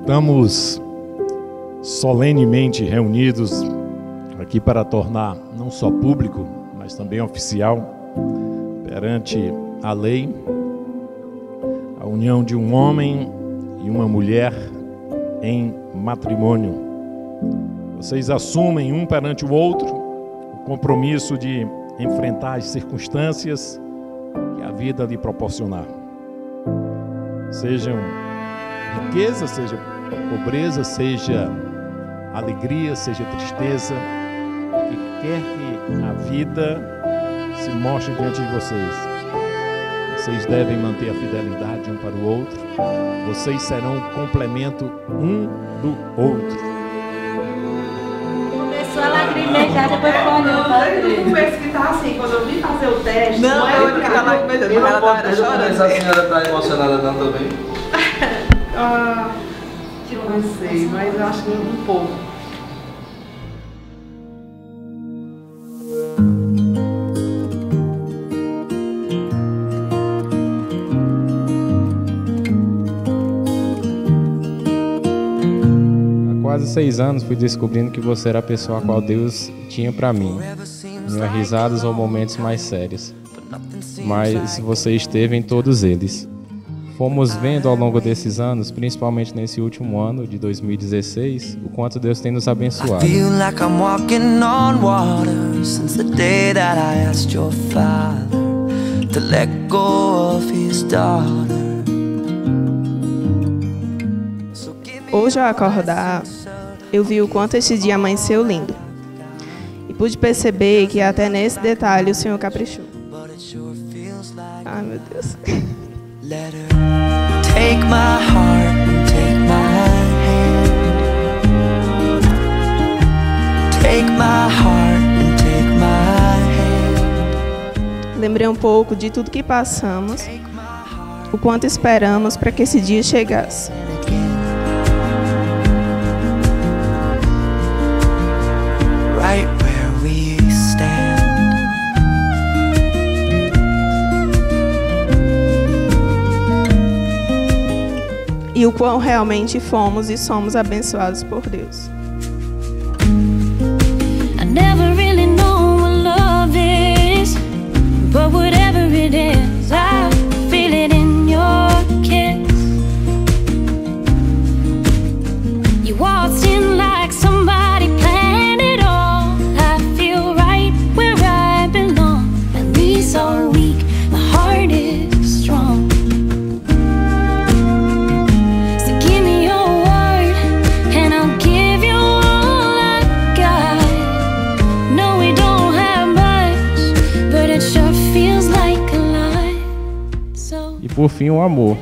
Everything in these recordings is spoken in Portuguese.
Estamos solenemente reunidos aqui para tornar não só público, mas também oficial perante a lei a união de um homem e uma mulher em matrimônio. Vocês assumem um perante o outro o compromisso de enfrentar as circunstâncias que a vida lhe proporcionar. Sejam riqueza, seja pobreza, seja alegria, seja tristeza, o que quer que a vida se mostre diante de vocês. Vocês devem manter a fidelidade um para o outro. Vocês serão um complemento um do outro. Começou a lacrimejar, depois ficou Eu não penso que tá assim, quando eu vim fazer o teste. Não, é eu Eu não deixar chorando. pensar se a senhora tá emocionada não também. Ah, não sei, mas acho que um pouco. Há quase seis anos fui descobrindo que você era a pessoa a qual Deus tinha para mim. É risadas ou momentos mais sérios. Mas você esteve em todos eles. Fomos vendo ao longo desses anos, principalmente nesse último ano de 2016, o quanto Deus tem nos abençoado. Feel like I'm walking on water since the day that I asked your father to let go of his daughter. So give me Hoje ao acordar, eu vi o quanto este dia amanheceu lindo. E pude perceber que até nesse detalhe o Senhor caprichou. Ai, meu Deus. let her take my heart and take my hand. Take my heart and take my hand. Lembrei um pouco de tudo que passamos, o quanto esperamos para que esse dia chegasse. O quão realmente fomos e somos abençoados por Deus. But whatever it is, E por fim, o amor,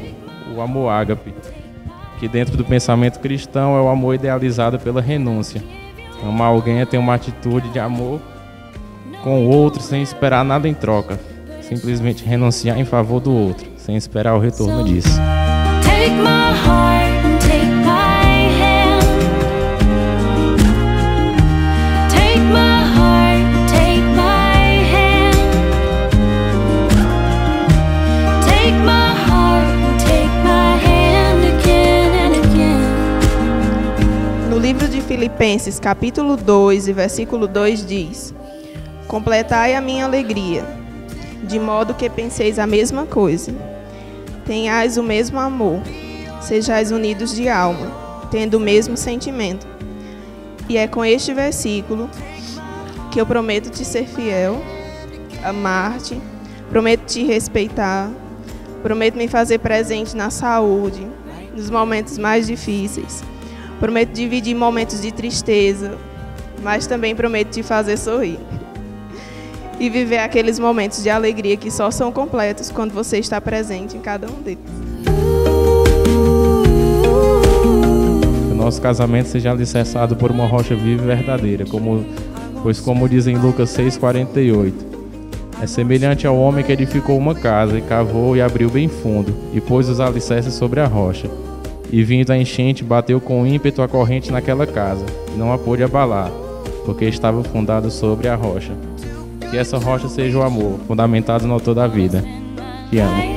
o amor ágape, que dentro do pensamento cristão é o amor idealizado pela renúncia. Amar alguém é ter uma atitude de amor com o outro sem esperar nada em troca, simplesmente renunciar em favor do outro, sem esperar o retorno disso. Take Filipenses, capítulo 2 e versículo 2 diz: Completai a minha alegria, de modo que penseis a mesma coisa. Tenhais o mesmo amor, sejais unidos de alma, tendo o mesmo sentimento. E é com este versículo que eu prometo te ser fiel, amar-te, prometo te respeitar, prometo me fazer presente na saúde, nos momentos mais difíceis. Prometo dividir momentos de tristeza, mas também prometo te fazer sorrir. E viver aqueles momentos de alegria que só são completos quando você está presente em cada um deles. Que o nosso casamento seja alicerçado por uma rocha viva e verdadeira, como, pois como diz em Lucas 6,48, é semelhante ao homem que edificou uma casa e cavou e abriu bem fundo, e pôs os alicerces sobre a rocha. E vindo a enchente, bateu com ímpeto a corrente naquela casa, e não a pôde abalar, porque estava fundado sobre a rocha. Que essa rocha seja o amor, fundamentado no autor da vida. Te amo.